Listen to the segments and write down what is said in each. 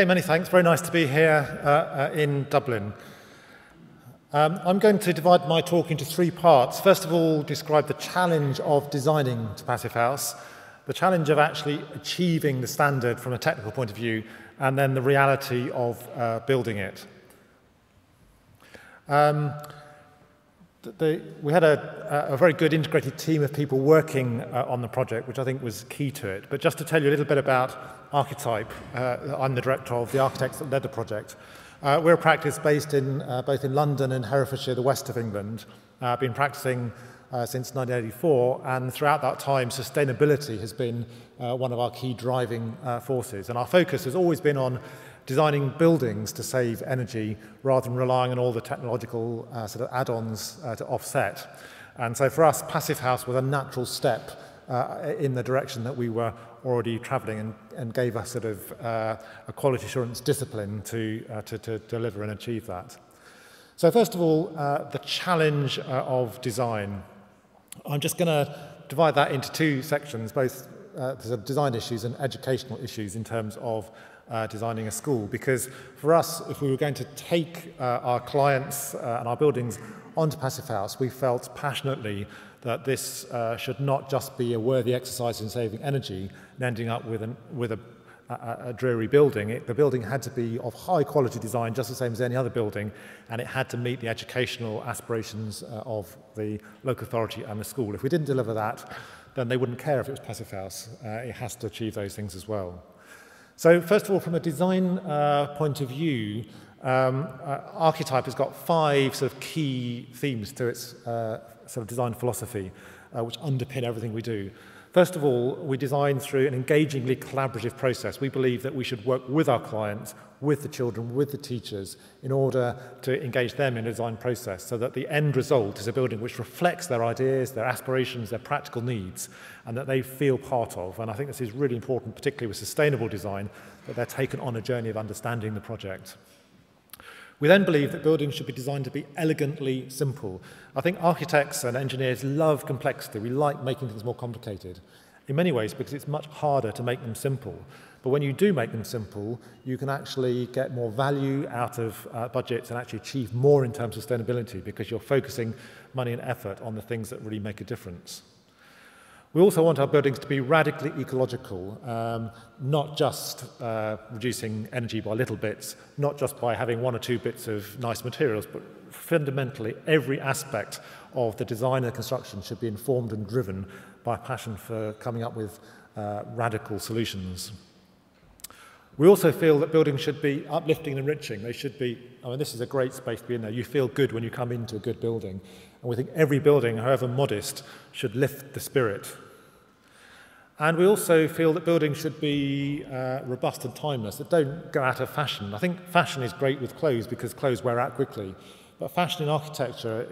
Okay, many thanks. Very nice to be here uh, uh, in Dublin. Um, I'm going to divide my talk into three parts. First of all, describe the challenge of designing to Passive House, the challenge of actually achieving the standard from a technical point of view, and then the reality of uh, building it. Um, The, we had a, a very good integrated team of people working uh, on the project, which I think was key to it. But just to tell you a little bit about Archetype, uh, I'm the director of, the architects that led the project. Uh, we're a practice based in uh, both in London and Herefordshire, the west of England. Uh, I've uh, been practicing uh, since 1984, and throughout that time, sustainability has been uh, one of our key driving uh, forces. And our focus has always been on designing buildings to save energy rather than relying on all the technological uh, sort of add-ons uh, to offset. And so for us, Passive House was a natural step uh, in the direction that we were already travelling and, and gave us sort of uh, a quality assurance discipline to, uh, to, to deliver and achieve that. So first of all, uh, the challenge uh, of design. I'm just going to divide that into two sections, both uh, design issues and educational issues in terms of uh, designing a school. Because for us, if we were going to take uh, our clients uh, and our buildings onto Passive House, we felt passionately that this uh, should not just be a worthy exercise in saving energy and ending up with, an, with a, a, a dreary building. It, the building had to be of high quality design, just the same as any other building, and it had to meet the educational aspirations uh, of the local authority and the school. If we didn't deliver that, then they wouldn't care if it was Passive House. Uh, it has to achieve those things as well. So first of all, from a design uh, point of view, um, uh, Archetype has got five sort of key themes to its uh, sort of design philosophy, uh, which underpin everything we do. First of all, we design through an engagingly collaborative process. We believe that we should work with our clients, with the children, with the teachers, in order to engage them in a design process so that the end result is a building which reflects their ideas, their aspirations, their practical needs, and that they feel part of. And I think this is really important, particularly with sustainable design, that they're taken on a journey of understanding the project. We then believe that buildings should be designed to be elegantly simple. I think architects and engineers love complexity. We like making things more complicated in many ways because it's much harder to make them simple. But when you do make them simple, you can actually get more value out of uh, budgets and actually achieve more in terms of sustainability because you're focusing money and effort on the things that really make a difference. We also want our buildings to be radically ecological, um, not just uh, reducing energy by little bits, not just by having one or two bits of nice materials, but fundamentally every aspect of the design and construction should be informed and driven by passion for coming up with uh, radical solutions. We also feel that buildings should be uplifting and enriching. They should be, I mean, this is a great space to be in there. You feel good when you come into a good building. And we think every building, however modest, should lift the spirit. And we also feel that buildings should be uh, robust and timeless, that don't go out of fashion. I think fashion is great with clothes because clothes wear out quickly. But fashion in architecture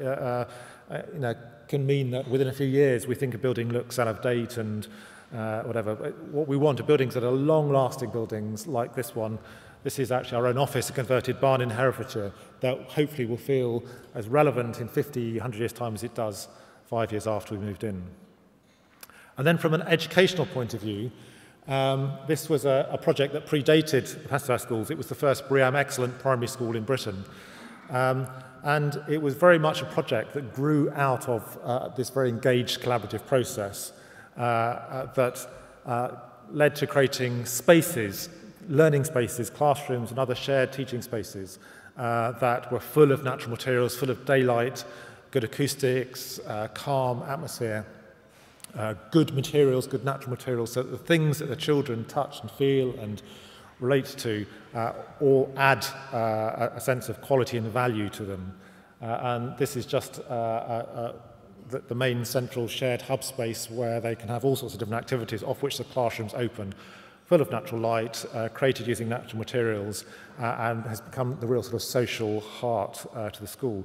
uh, uh, uh you know, can mean that within a few years we think a building looks out of date and uh, whatever. What we want are buildings that are long-lasting buildings like this one This is actually our own office, a converted barn in Herefordshire, that hopefully will feel as relevant in 50, 100 years' time as it does five years after we moved in. And then from an educational point of view, um, this was a, a project that predated the Passive Schools. It was the first BREEAM Excellent primary school in Britain. Um, and it was very much a project that grew out of uh, this very engaged collaborative process uh, uh, that uh, led to creating spaces, learning spaces, classrooms and other shared teaching spaces uh, that were full of natural materials, full of daylight, good acoustics, uh, calm atmosphere, uh, good materials, good natural materials, so that the things that the children touch and feel and relate to uh, all add uh, a sense of quality and value to them. Uh, and this is just uh, uh, the, the main central shared hub space where they can have all sorts of different activities, of which the classroom's open, full of natural light, uh, created using natural materials, uh, and has become the real sort of social heart uh, to the school.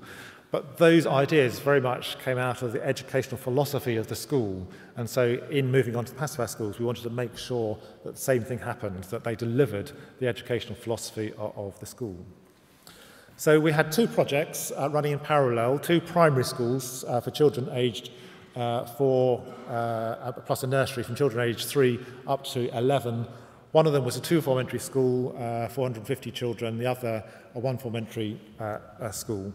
But those ideas very much came out of the educational philosophy of the school. And so in moving on to the Passive schools, we wanted to make sure that the same thing happened, that they delivered the educational philosophy of, of the school. So we had two projects uh, running in parallel, two primary schools uh, for children aged uh, for uh, plus a nursery from children aged 3 up to 11. One of them was a two-form entry school, uh, 450 children, the other a one-form entry uh, school.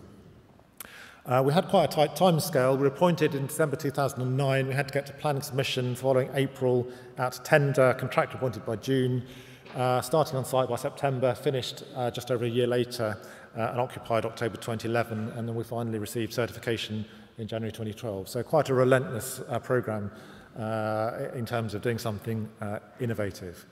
Uh, we had quite a tight time scale. We were appointed in December 2009. We had to get to planning submission following April at tender, contractor appointed by June, uh, starting on site by September, finished uh, just over a year later uh, and occupied October 2011. And then we finally received certification in January 2012. So quite a relentless uh, program uh, in terms of doing something uh, innovative.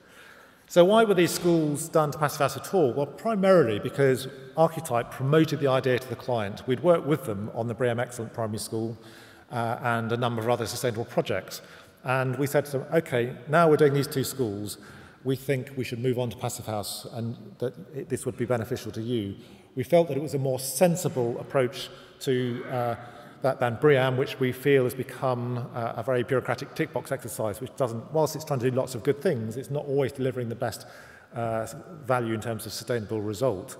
So why were these schools done to Passive House at all? Well, primarily because Archetype promoted the idea to the client. We'd worked with them on the BREEAM Excellent Primary School uh, and a number of other sustainable projects. And we said to them, okay, now we're doing these two schools, we think we should move on to Passive House and that it, this would be beneficial to you. We felt that it was a more sensible approach to uh, that, than BRIAM, which we feel has become uh, a very bureaucratic tick box exercise, which doesn't, whilst it's trying to do lots of good things, it's not always delivering the best uh, value in terms of sustainable result.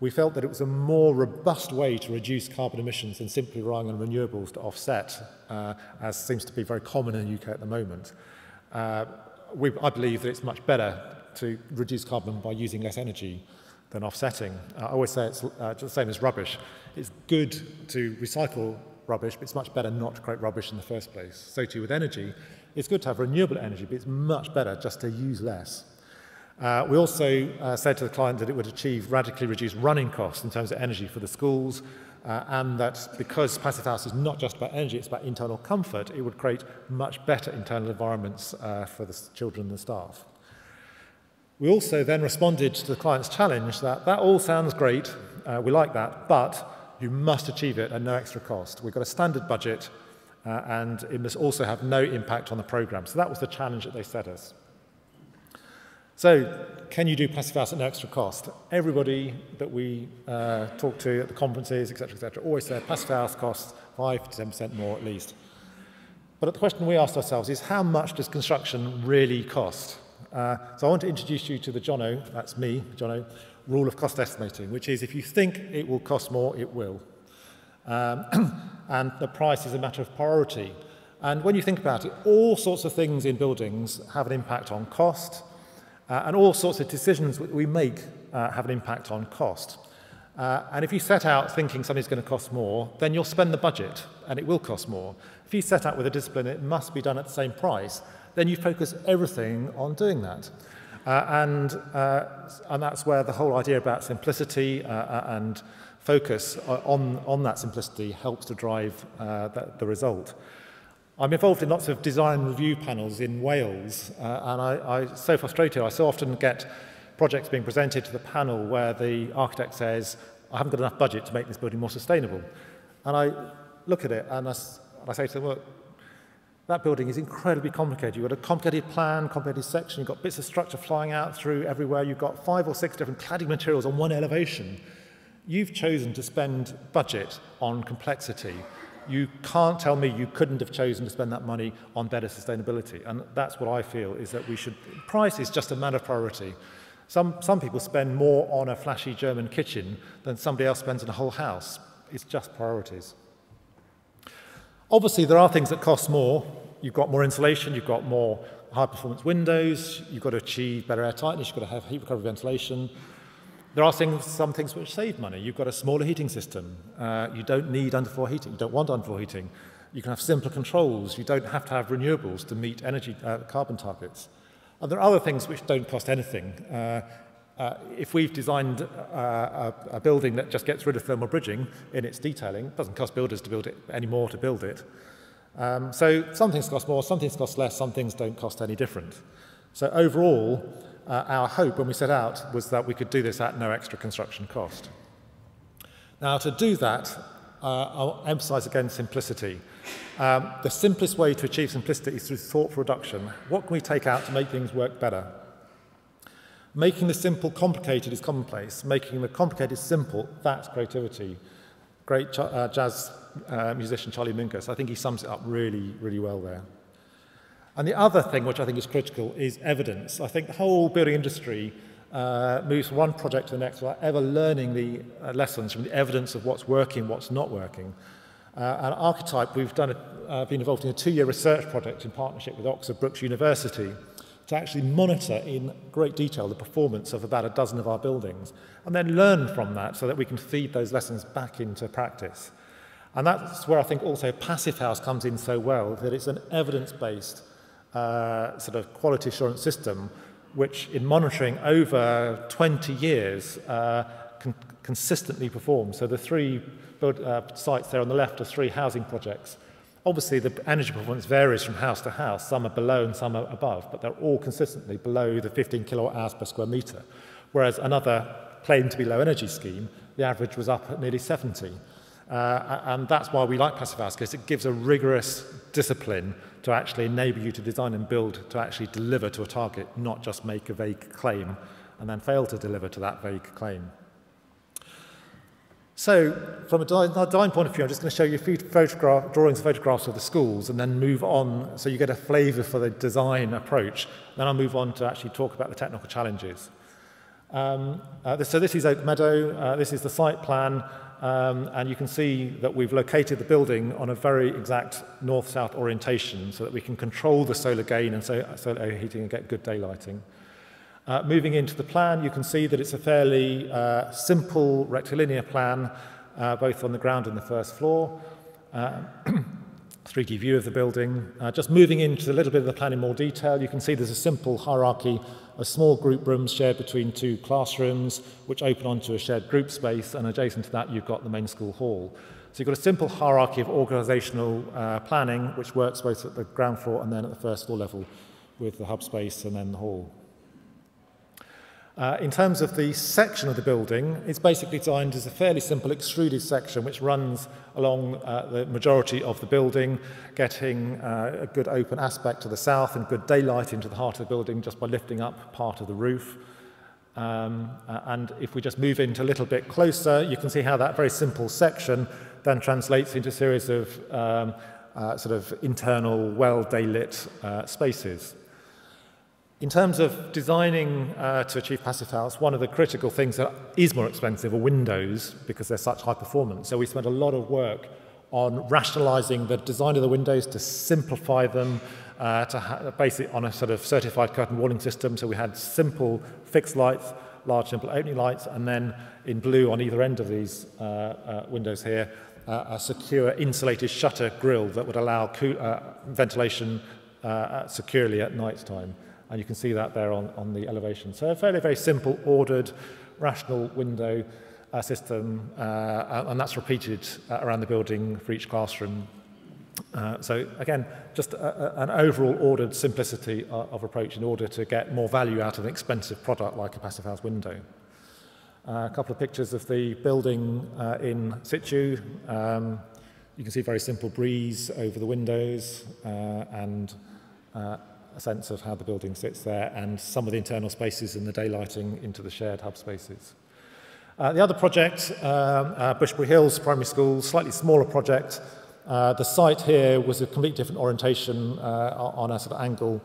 We felt that it was a more robust way to reduce carbon emissions than simply relying on renewables to offset, uh, as seems to be very common in the UK at the moment. Uh, we, I believe that it's much better to reduce carbon by using less energy. Than offsetting. Uh, I always say it's uh, the same as rubbish. It's good to recycle rubbish, but it's much better not to create rubbish in the first place. So too with energy. It's good to have renewable energy, but it's much better just to use less. Uh, we also uh, said to the client that it would achieve radically reduced running costs in terms of energy for the schools, uh, and that because Passive House is not just about energy, it's about internal comfort, it would create much better internal environments uh, for the children and the staff. We also then responded to the client's challenge that that all sounds great, uh, we like that, but you must achieve it at no extra cost. We've got a standard budget uh, and it must also have no impact on the program. So that was the challenge that they set us. So, can you do passive house at no extra cost? Everybody that we uh, talk to at the conferences, etc., etc., always said passive house costs 5 to 10% more at least. But the question we asked ourselves is how much does construction really cost? Uh, so I want to introduce you to the Jono, that's me, Jono, rule of cost estimating, which is if you think it will cost more, it will. Um, and the price is a matter of priority. And when you think about it, all sorts of things in buildings have an impact on cost, uh, and all sorts of decisions that we make uh, have an impact on cost. Uh, and if you set out thinking something's going to cost more, then you'll spend the budget, and it will cost more. If you set out with a discipline, it must be done at the same price, then you focus everything on doing that. Uh, and, uh, and that's where the whole idea about simplicity uh, uh and focus uh, on, on that simplicity helps to drive uh, the, the result. I'm involved in lots of design review panels in Wales, uh, and I, I so frustrated. I so often get projects being presented to the panel where the architect says, I haven't got enough budget to make this building more sustainable. And I look at it and I, and I say to them, well, that building is incredibly complicated. You've got a complicated plan, complicated section, you've got bits of structure flying out through everywhere, you've got five or six different cladding materials on one elevation. You've chosen to spend budget on complexity. You can't tell me you couldn't have chosen to spend that money on better sustainability. And that's what I feel is that we should, price is just a matter of priority. Some, some people spend more on a flashy German kitchen than somebody else spends on a whole house. It's just priorities. Obviously, there are things that cost more. you've got more insulation, you've got more high performance windows, you've got to achieve better air tightness, you've got to have heat recovery ventilation. There are things, some things which save money. You've got a smaller heating system. Uh, you don't need underfloor heating. You don't want underfloor heating. You can have simpler controls. You don't have to have renewables to meet energy uh, carbon targets. And there are other things which don't cost anything. Uh, uh, if we've designed uh, a, a building that just gets rid of thermal bridging in its detailing, it doesn't cost builders to build it anymore to build it. Um, so some things cost more, some things cost less, some things don't cost any different. So overall, uh, our hope when we set out was that we could do this at no extra construction cost. Now to do that, uh, I'll emphasize again simplicity. Um, the simplest way to achieve simplicity is through thoughtful reduction. What can we take out to make things work better? Making the simple complicated is commonplace. Making the complicated simple, that's creativity great uh, jazz uh, musician Charlie Mingus. I think he sums it up really, really well there. And the other thing which I think is critical is evidence. I think the whole building industry uh, moves from one project to the next without ever learning the uh, lessons from the evidence of what's working, what's not working. Uh, and Archetype, we've done a, uh, been involved in a two-year research project in partnership with Oxford Brookes University to actually monitor in great detail the performance of about a dozen of our buildings and then learn from that so that we can feed those lessons back into practice. And that's where I think also Passive House comes in so well, that it's an evidence-based uh, sort of quality assurance system which in monitoring over 20 years uh, can consistently performs. So the three build, uh, sites there on the left are three housing projects Obviously, the energy performance varies from house to house. Some are below and some are above, but they're all consistently below the 15 kilowatt hours per square meter. Whereas another claimed to be low energy scheme, the average was up at nearly 70. Uh, and that's why we like passive house, because it gives a rigorous discipline to actually enable you to design and build to actually deliver to a target, not just make a vague claim and then fail to deliver to that vague claim. So, from a design point of view, I'm just going to show you a few photograph, drawings photographs of the schools and then move on so you get a flavour for the design approach. Then I'll move on to actually talk about the technical challenges. Um, uh, so this is Oak Meadow, uh, this is the site plan, um, and you can see that we've located the building on a very exact north-south orientation so that we can control the solar gain and so, solar heating and get good daylighting. Uh, moving into the plan, you can see that it's a fairly uh, simple rectilinear plan, uh, both on the ground and the first floor. Uh, 3D view of the building. Uh, just moving into a little bit of the plan in more detail, you can see there's a simple hierarchy of small group rooms shared between two classrooms, which open onto a shared group space, and adjacent to that, you've got the main school hall. So you've got a simple hierarchy of organisational uh, planning, which works both at the ground floor and then at the first floor level with the hub space and then the hall. Uh, in terms of the section of the building, it's basically designed as a fairly simple extruded section which runs along uh, the majority of the building, getting uh, a good open aspect to the south and good daylight into the heart of the building just by lifting up part of the roof. Um, uh, and if we just move into a little bit closer, you can see how that very simple section then translates into a series of um, uh, sort of internal, well-daylit uh, spaces. In terms of designing uh, to achieve passive house, one of the critical things that is more expensive are windows because they're such high performance. So we spent a lot of work on rationalizing the design of the windows to simplify them, uh, to basically on a sort of certified curtain walling system. So we had simple fixed lights, large simple opening lights, and then in blue on either end of these uh, uh, windows here, uh, a secure insulated shutter grille that would allow uh, ventilation uh, uh, securely at night time. And you can see that there on, on the elevation. So a fairly, very simple, ordered, rational window uh, system, uh, and that's repeated uh, around the building for each classroom. Uh, so again, just a, a, an overall ordered simplicity of, uh, of approach in order to get more value out of an expensive product like a passive house window. Uh, a couple of pictures of the building uh, in situ. Um, you can see very simple breeze over the windows uh, and uh, a sense of how the building sits there and some of the internal spaces and the daylighting into the shared hub spaces. Uh, the other project, um, uh, Bushbury Hills Primary School, slightly smaller project. Uh, the site here was a completely different orientation uh, on a sort of angle.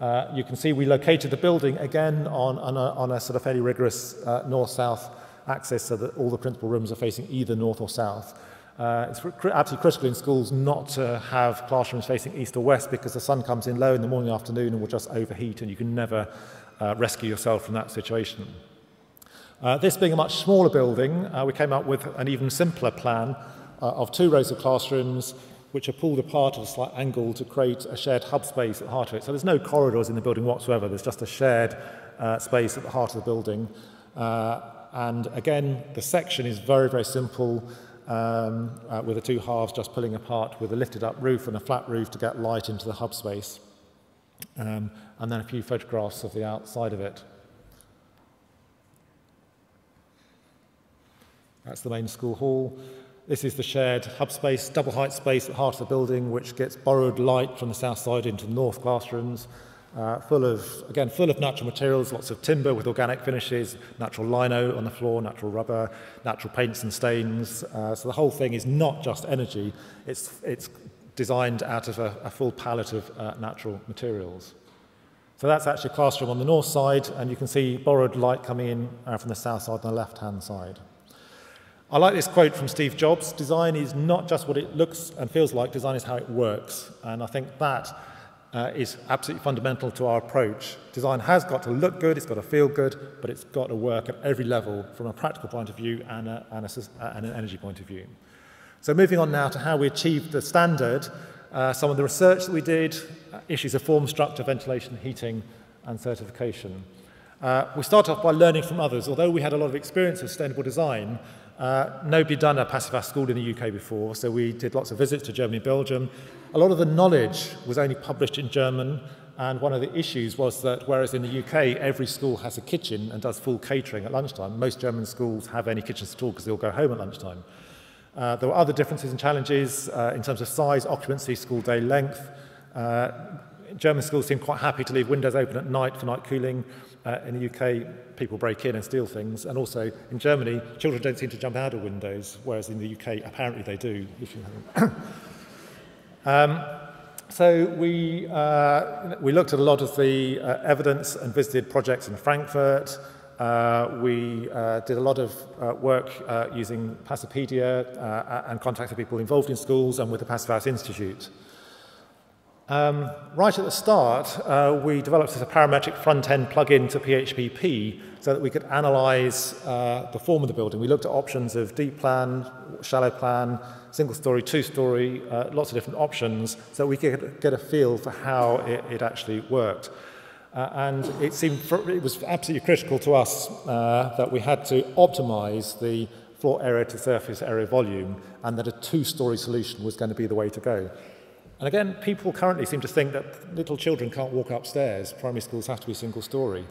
Uh, you can see we located the building again on, on, a, on a sort of fairly rigorous uh, north-south axis so that all the principal rooms are facing either north or south. Uh, it's absolutely critical in schools not to have classrooms facing east or west because the sun comes in low in the morning afternoon and will just overheat and you can never uh, rescue yourself from that situation. Uh, this being a much smaller building, uh, we came up with an even simpler plan uh, of two rows of classrooms which are pulled apart at a slight angle to create a shared hub space at the heart of it. So there's no corridors in the building whatsoever, there's just a shared uh, space at the heart of the building. And again, the section is very, very simple um, uh, with the two halves just pulling apart with a lifted up roof and a flat roof to get light into the hub space. Um, and then a few photographs of the outside of it. That's the main school hall. This is the shared hub space, double height space at the heart of the building, which gets borrowed light from the south side into the north classrooms. Uh, full of, again, full of natural materials, lots of timber with organic finishes, natural lino on the floor, natural rubber, natural paints and stains. Uh, so the whole thing is not just energy, it's, it's designed out of a, a full palette of uh, natural materials. So that's actually a classroom on the north side, and you can see borrowed light coming in uh, from the south side on the left-hand side. I like this quote from Steve Jobs, design is not just what it looks and feels like, design is how it works. And I think that uh, is absolutely fundamental to our approach. Design has got to look good, it's got to feel good, but it's got to work at every level from a practical point of view and, a, and, a, uh, and an energy point of view. So moving on now to how we achieved the standard, uh, some of the research that we did, uh, issues of form, structure, ventilation, heating, and certification. Uh, we start off by learning from others. Although we had a lot of experience with sustainable design, Uh, nobody done a passive house school in the UK before, so we did lots of visits to Germany, Belgium. A lot of the knowledge was only published in German, and one of the issues was that whereas in the UK every school has a kitchen and does full catering at lunchtime, most German schools have any kitchens at all because they all go home at lunchtime. Uh, there were other differences and challenges uh, in terms of size, occupancy, school day length, uh, German schools seem quite happy to leave windows open at night for night cooling. Uh, in the UK, people break in and steal things. And also in Germany, children don't seem to jump out of windows, whereas in the UK, apparently they do. If you um, so we, uh, we looked at a lot of the uh, evidence and visited projects in Frankfurt. Uh, we uh, did a lot of uh, work uh, using Passipedia uh, and contacted people involved in schools and with the Passive House Institute. Um, right at the start, uh, we developed a parametric front-end plugin to PHPP so that we could analyze uh, the form of the building. We looked at options of deep plan, shallow plan, single story, two story, uh, lots of different options so we could get a feel for how it, it actually worked. Uh, and it seemed it was absolutely critical to us uh, that we had to optimize the floor area to surface area volume and that a two-story solution was going to be the way to go. And again, people currently seem to think that little children can't walk upstairs. Primary schools have to be single story.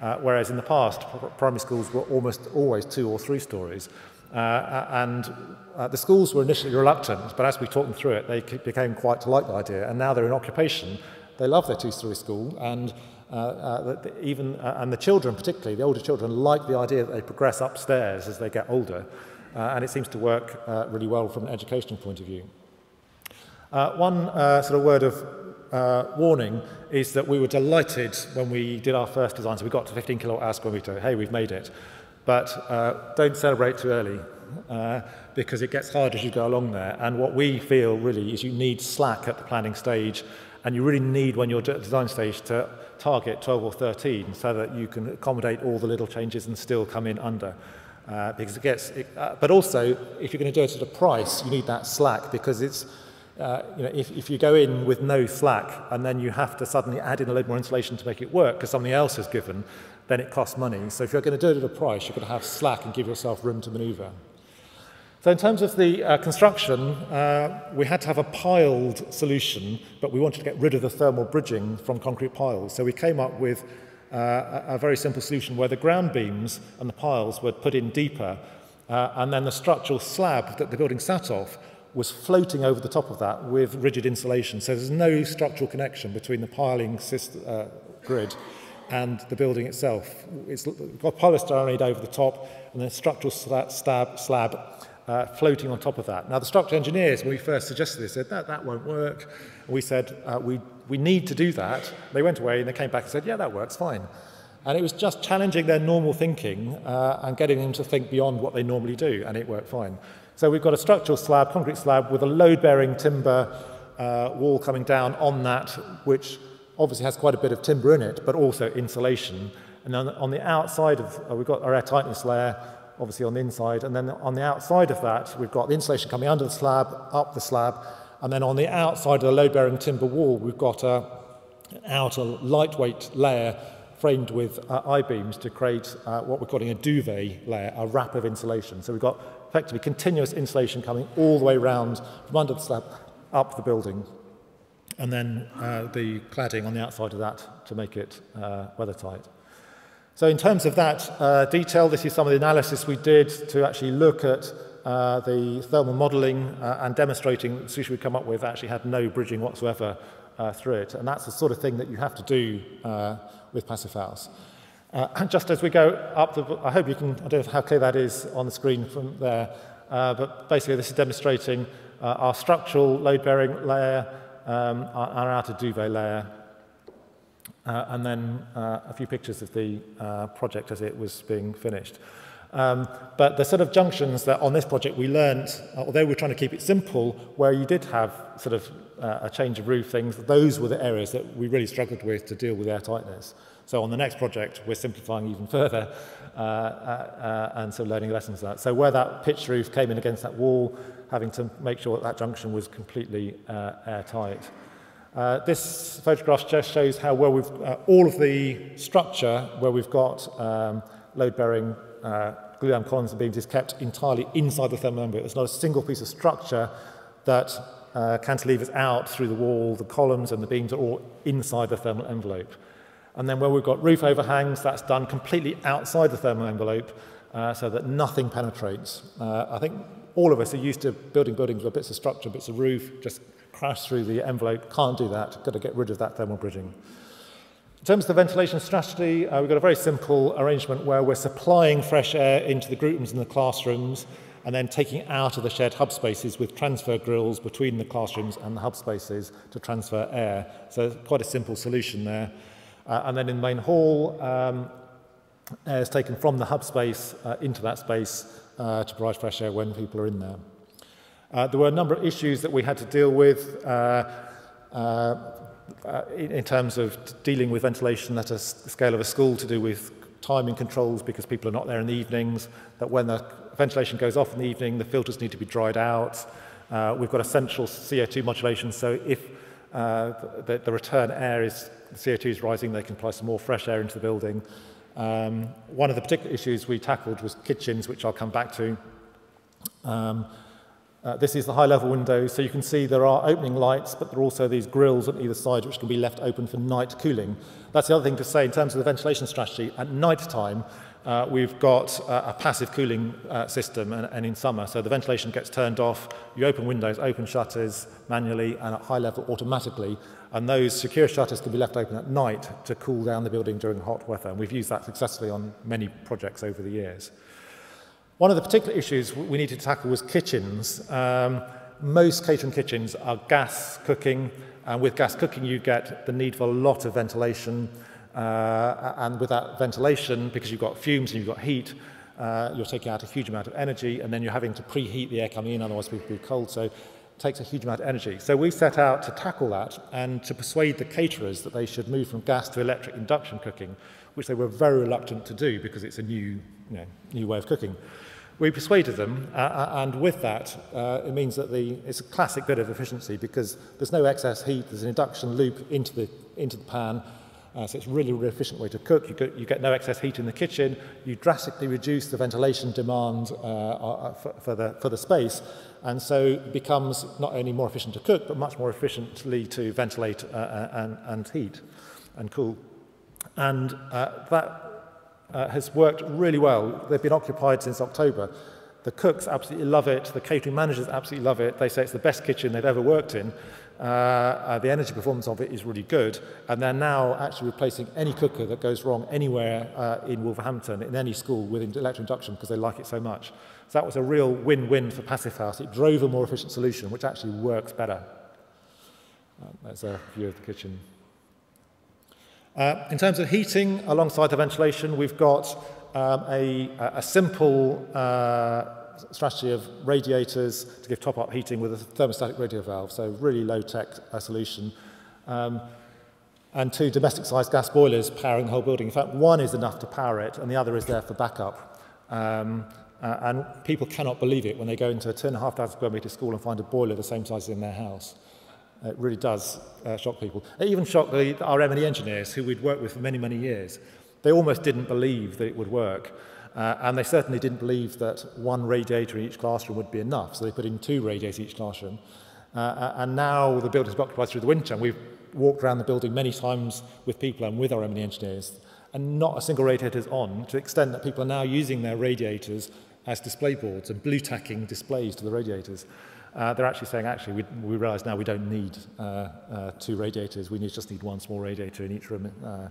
Uh, whereas in the past, pr primary schools were almost always two or three stories. Uh, and uh, the schools were initially reluctant, but as we talked them through it, they became quite to like the idea. And now they're in occupation. They love their two-story school, and uh, uh, the, even uh, and the children, particularly the older children, like the idea that they progress upstairs as they get older, uh, and it seems to work uh, really well from an educational point of view. Uh, one uh, sort of word of uh, warning is that we were delighted when we did our first design. So we got to 15 kilowatt hour square meter. Hey, we've made it. But uh, don't celebrate too early uh, because it gets hard as you go along there. And what we feel really is you need slack at the planning stage and you really need when you're at the design stage to target 12 or 13 so that you can accommodate all the little changes and still come in under. Uh, because it gets, it, but also if you're going to do it at a price, you need that slack because it's, uh, you know, if, if you go in with no slack and then you have to suddenly add in a load more insulation to make it work because something else is given, then it costs money. So if you're going to do it at a price, you're going to have slack and give yourself room to maneuver. So in terms of the uh, construction, uh, we had to have a piled solution, but we wanted to get rid of the thermal bridging from concrete piles. So we came up with uh, a, a very simple solution where the ground beams and the piles were put in deeper, uh, and then the structural slab that the building sat off was floating over the top of that with rigid insulation. So there's no structural connection between the piling system, uh, grid and the building itself. It's got polystyrene over the top and then a structural slab, slab uh, floating on top of that. Now, the structural engineers, when we first suggested this, said, that, that won't work. And we said, uh, we, we need to do that. They went away and they came back and said, yeah, that works fine. And it was just challenging their normal thinking uh, and getting them to think beyond what they normally do, and it worked fine. So we've got a structural slab, concrete slab, with a load-bearing timber uh, wall coming down on that, which obviously has quite a bit of timber in it, but also insulation. And then on the outside of, uh, we've got our air tightness layer, obviously on the inside, and then on the outside of that, we've got the insulation coming under the slab, up the slab, and then on the outside of the load-bearing timber wall, we've got a, an outer lightweight layer framed with uh, I-beams to create uh, what we're calling a duvet layer, a wrap of insulation. So we've got effectively continuous insulation coming all the way around from under the slab up the building. And then uh, the cladding on the outside of that to make it uh, weathertight. So in terms of that uh, detail, this is some of the analysis we did to actually look at uh, the thermal modelling uh, and demonstrating the solution we come up with actually had no bridging whatsoever uh, through it. And that's the sort of thing that you have to do uh, with Passive House. Uh, and just as we go up the, I hope you can, I don't know how clear that is on the screen from there, uh, but basically this is demonstrating uh, our structural load-bearing layer um, our, our outer duvet layer, uh, and then uh, a few pictures of the uh, project as it was being finished. Um, but the sort of junctions that on this project we learned, uh, although we're trying to keep it simple, where you did have sort of uh, a change of roof things, those were the areas that we really struggled with to deal with air tightness. So on the next project, we're simplifying even further uh, uh, uh, and so learning lessons that. So where that pitched roof came in against that wall, having to make sure that, that junction was completely uh, airtight. Uh, this photograph just shows how well we've, uh, all of the structure where we've got um, load-bearing uh, glulam columns and beams is kept entirely inside the thermal envelope. There's not a single piece of structure that uh, cantilevers out through the wall. The columns and the beams are all inside the thermal envelope. And then where we've got roof overhangs, that's done completely outside the thermal envelope uh, so that nothing penetrates. Uh, I think all of us are used to building buildings with bits of structure, bits of roof, just crash through the envelope. Can't do that. Got to get rid of that thermal bridging. In terms of the ventilation strategy, uh, we've got a very simple arrangement where we're supplying fresh air into the group rooms and the classrooms and then taking out of the shared hub spaces with transfer grills between the classrooms and the hub spaces to transfer air. So quite a simple solution there. Uh, and then in main hall, um, air is taken from the hub space uh, into that space uh, to provide fresh air when people are in there. Uh, there were a number of issues that we had to deal with uh, uh, uh, in, in terms of dealing with ventilation at a scale of a school to do with timing controls because people are not there in the evenings, that when the ventilation goes off in the evening, the filters need to be dried out. Uh, we've got a central CO2 modulation, so if uh, the, the return air is, the CO2 is rising, they can apply some more fresh air into the building. Um, one of the particular issues we tackled was kitchens, which I'll come back to. Um, uh, this is the high level window, so you can see there are opening lights, but there are also these grills on either side which can be left open for night cooling. That's the other thing to say in terms of the ventilation strategy. At night time, uh, we've got uh, a passive cooling uh, system and, and in summer, so the ventilation gets turned off, you open windows, open shutters manually and at high level automatically, And those secure shutters can be left open at night to cool down the building during hot weather. And we've used that successfully on many projects over the years. One of the particular issues we needed to tackle was kitchens. Um, most catering kitchens are gas cooking, and with gas cooking you get the need for a lot of ventilation, uh, and with that ventilation, because you've got fumes and you've got heat, uh, you're taking out a huge amount of energy, and then you're having to preheat the air coming in, otherwise people will be cold. So takes a huge amount of energy. So we set out to tackle that and to persuade the caterers that they should move from gas to electric induction cooking, which they were very reluctant to do because it's a new, you know, new way of cooking. We persuaded them, uh, uh and with that, uh, it means that the, it's a classic bit of efficiency because there's no excess heat, there's an induction loop into the, into the pan, Uh, so it's really, really efficient way to cook. You, go, you get no excess heat in the kitchen. You drastically reduce the ventilation demand uh, uh, uh, for, for, the, for the space. And so it becomes not only more efficient to cook, but much more efficiently to ventilate uh, uh and, and heat and cool. And uh, that uh, has worked really well. They've been occupied since October. The cooks absolutely love it. The catering managers absolutely love it. They say it's the best kitchen they've ever worked in. Uh, uh, the energy performance of it is really good. And they're now actually replacing any cooker that goes wrong anywhere uh, in Wolverhampton, in any school with electric induction because they like it so much. So that was a real win-win for Passive House. It drove a more efficient solution, which actually works better. Uh, that's a view of the kitchen. Uh, in terms of heating, alongside the ventilation, we've got um, a, a simple uh, strategy of radiators to give top-up heating with a thermostatic radiator valve, so really low-tech uh, solution. Um, and two domestic-sized gas boilers powering the whole building. In fact, one is enough to power it, and the other is there for backup. Um, uh, and people cannot believe it when they go into a 2,500 square metre school and find a boiler the same size as in their house. It really does uh, shock people. It even shocked the, our M&E engineers who we'd worked with for many, many years. They almost didn't believe that it would work. Uh, and they certainly didn't believe that one radiator in each classroom would be enough. So they put in two radiators in each classroom. Uh, uh and now the building's occupied through the winter. And we've walked around the building many times with people and with our M&E engineers. And not a single radiator is on to the extent that people are now using their radiators as display boards and blue tacking displays to the radiators. Uh, they're actually saying, actually, we, we realize now we don't need uh, uh, two radiators. We need, just need one small radiator in each room. Uh,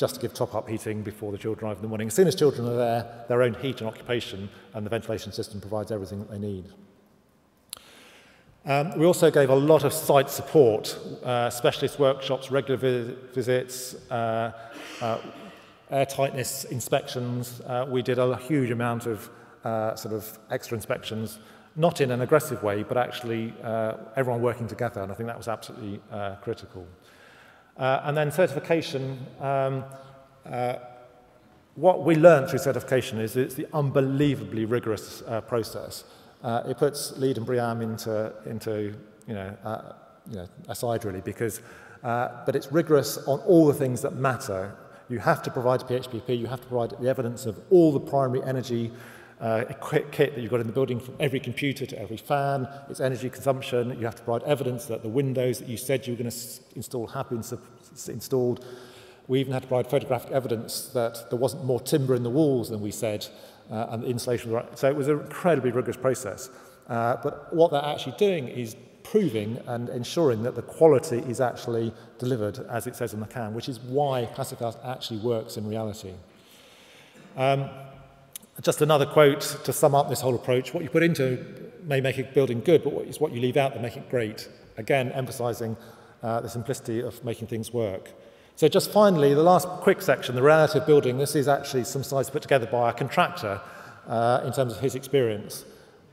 just to give top-up heating before the children arrive in the morning. As soon as children are there, their own heat and occupation and the ventilation system provides everything that they need. Um, we also gave a lot of site support, uh, specialist workshops, regular vi visits, uh, uh, air tightness inspections. Uh, we did a huge amount of uh, sort of extra inspections not in an aggressive way, but actually uh, everyone working together, and I think that was absolutely uh, critical. Uh, and then certification, um, uh, what we learned through certification is it's the unbelievably rigorous uh, process. Uh, it puts lead and Briam into, into you know, uh, you know, aside really because, uh, but it's rigorous on all the things that matter. You have to provide a PHPP, you have to provide the evidence of all the primary energy uh, a quick kit that you've got in the building from every computer to every fan, its energy consumption. You have to provide evidence that the windows that you said you were going to install have been installed. We even had to provide photographic evidence that there wasn't more timber in the walls than we said, uh, and the insulation was right. So it was an incredibly rigorous process. Uh, but what they're actually doing is proving and ensuring that the quality is actually delivered as it says on the can, which is why passive House actually works in reality. Um, just another quote to sum up this whole approach. What you put into may make a building good, but it's what you leave out that make it great. Again, emphasizing uh, the simplicity of making things work. So just finally, the last quick section, the of building, this is actually some slides put together by a contractor uh, in terms of his experience.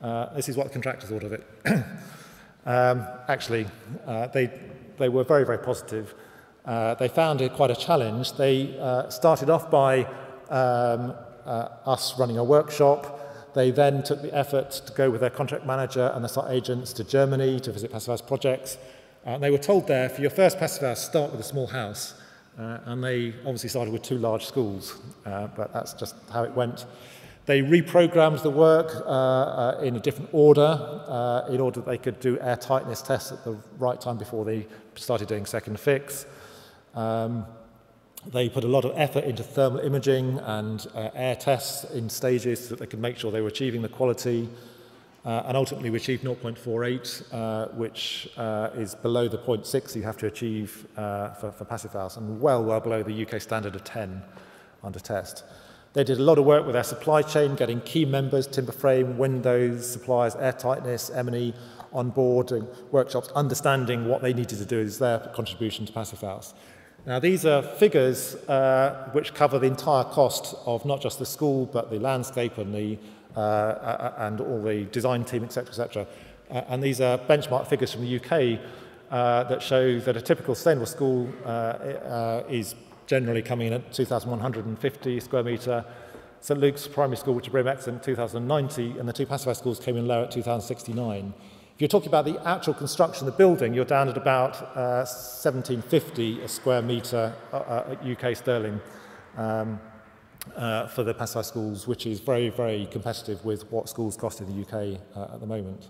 Uh, this is what the contractor thought of it. um, actually, uh, they, they were very, very positive. Uh, they found it quite a challenge. They uh, started off by um, us running a workshop. They then took the effort to go with their contract manager and their site agents to Germany to visit Passive House projects. Uh, and they were told there, for your first Passive House, start with a small house. Uh, and they obviously started with two large schools, uh, but that's just how it went. They reprogrammed the work uh, uh, in a different order uh, in order that they could do air tightness tests at the right time before they started doing second fix. Um, They put a lot of effort into thermal imaging and uh, air tests in stages so that they could make sure they were achieving the quality. Uh, and ultimately, we achieved 0.48, uh, which uh, is below the 0.6 you have to achieve uh, for, for passive house, and well, well below the UK standard of 10 under test. They did a lot of work with their supply chain, getting key members, timber frame, windows, suppliers, air tightness, M&E on board, workshops, understanding what they needed to do as their contribution to passive house. Now, these are figures uh, which cover the entire cost of not just the school, but the landscape and, the, uh, uh, and all the design team, etc., etc. Uh, and these are benchmark figures from the UK uh, that show that a typical sustainable school is generally coming in at 2,150 square metre. St Luke's Primary School, which is BREEAM Excellent, 2,090, and the two pacified schools came in lower at 2,069. If you're talking about the actual construction of the building, you're down at about uh, 1750 a square metre uh, uh, UK sterling um, uh, for the Passivhaus schools, which is very, very competitive with what schools cost in the UK uh, at the moment.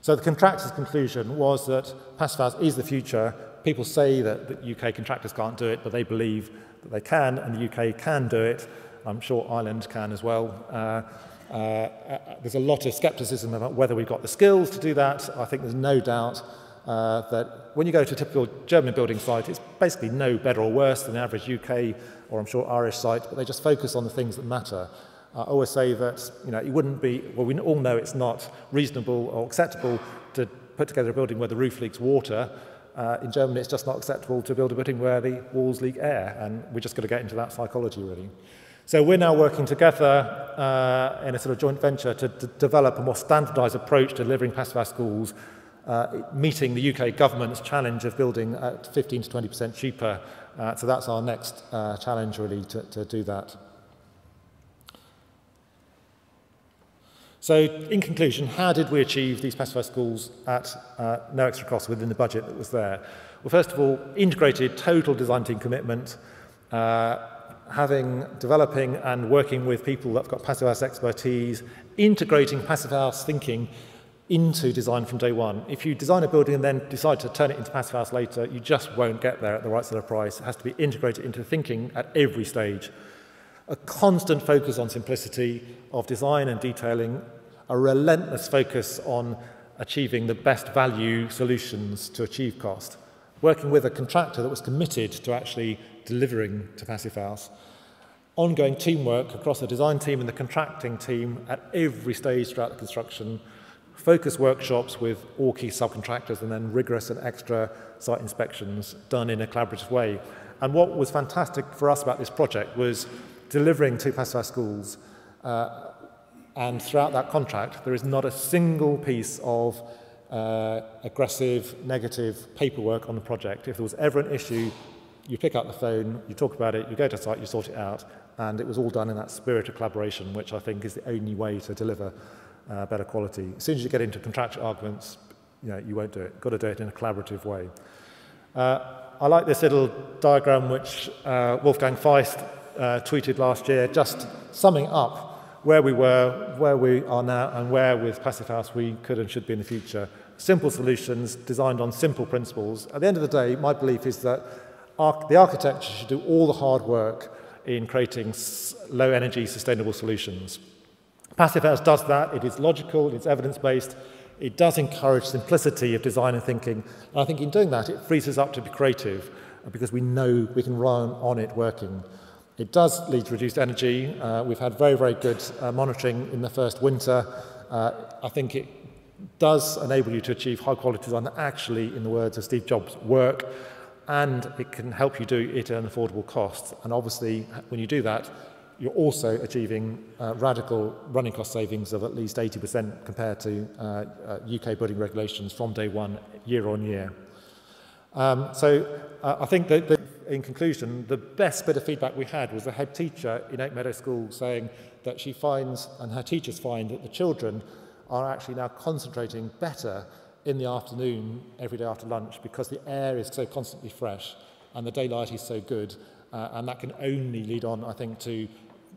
So the contractor's conclusion was that Passivhaus is the future. People say that, that UK contractors can't do it, but they believe that they can, and the UK can do it. I'm sure Ireland can as well. Uh, Uh, uh, there's a lot of scepticism about whether we've got the skills to do that. I think there's no doubt uh, that when you go to a typical German building site, it's basically no better or worse than the average UK or I'm sure Irish site, but they just focus on the things that matter. I always say that you know, it wouldn't be, well, we all know it's not reasonable or acceptable to put together a building where the roof leaks water. Uh, in Germany, it's just not acceptable to build a building where the walls leak air, and we're just going to get into that psychology, really. So we're now working together uh, in a sort of joint venture to, develop a more standardised approach to delivering passive schools, uh, meeting the UK government's challenge of building at 15 to 20% cheaper. Uh, so that's our next uh, challenge really to, to do that. So in conclusion, how did we achieve these pacified schools at uh, no extra cost within the budget that was there? Well, first of all, integrated total design team commitment, uh, having, developing and working with people that have got passive house expertise, integrating passive house thinking into design from day one. If you design a building and then decide to turn it into passive house later, you just won't get there at the right sort of price. It has to be integrated into thinking at every stage. A constant focus on simplicity of design and detailing, a relentless focus on achieving the best value solutions to achieve cost. Working with a contractor that was committed to actually delivering to Passive House. Ongoing teamwork across the design team and the contracting team at every stage throughout the construction, focus workshops with all key subcontractors and then rigorous and extra site inspections done in a collaborative way. And what was fantastic for us about this project was delivering to Passive House schools uh, And throughout that contract, there is not a single piece of uh, aggressive, negative paperwork on the project. If there was ever an issue, you pick up the phone, you talk about it, you go to site, you sort it out, and it was all done in that spirit of collaboration, which I think is the only way to deliver uh, better quality. As soon as you get into contractual arguments, you know, you won't do it. Got to do it in a collaborative way. Uh, I like this little diagram which uh, Wolfgang Feist uh, tweeted last year, just summing up where we were, where we are now, and where with Passive House we could and should be in the future. Simple solutions designed on simple principles. At the end of the day, my belief is that arch the architecture should do all the hard work in creating low energy sustainable solutions. Passive House does that. It is logical, it's evidence based, it does encourage simplicity of design and thinking. And I think in doing that, it frees us up to be creative because we know we can run on it working. It does lead to reduced energy. Uh, we've had very, very good uh, monitoring in the first winter. Uh, I think it does enable you to achieve high quality design that actually, in the words of Steve Jobs, work. And it can help you do it at an affordable cost. And obviously, when you do that, you're also achieving uh, radical running cost savings of at least 80% compared to uh, uh, UK building regulations from day one, year on year. Um, so uh, I think that, that in conclusion, the best bit of feedback we had was the head teacher in Oak Meadow School saying that she finds, and her teachers find, that the children are actually now concentrating better in the afternoon every day after lunch because the air is so constantly fresh and the daylight is so good uh, and that can only lead on I think to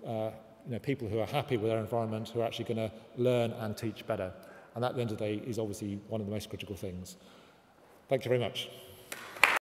uh, you know, people who are happy with their environment who are actually going to learn and teach better and that at the end of the day is obviously one of the most critical things. Thank you very much.